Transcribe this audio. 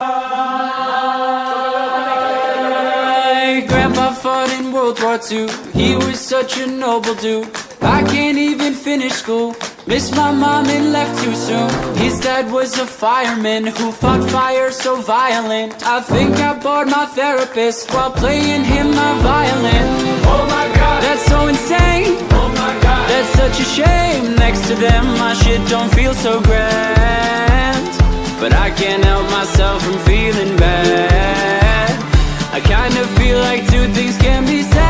My grandpa fought in World War II. He was such a noble dude. I can't even finish school. Missed my mom and left too soon. His dad was a fireman who fought fire so violent. I think I bored my therapist while playing him my violin. Oh my god, That's so insane. oh my god. That's such a shame. Next to them, my shit don't feel so grand. Feel like two things can be said.